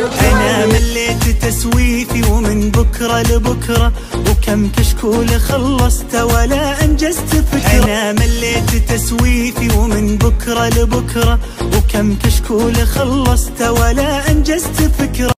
أنا مليت تسويفي ومن بكرة لبكرة وكم كشكول خلصت ولا أنجزت فكرة. أنا مليت تسويفي ومن بكرة لبكرة وكم كشكول خلصت ولا أنجزت فكرة.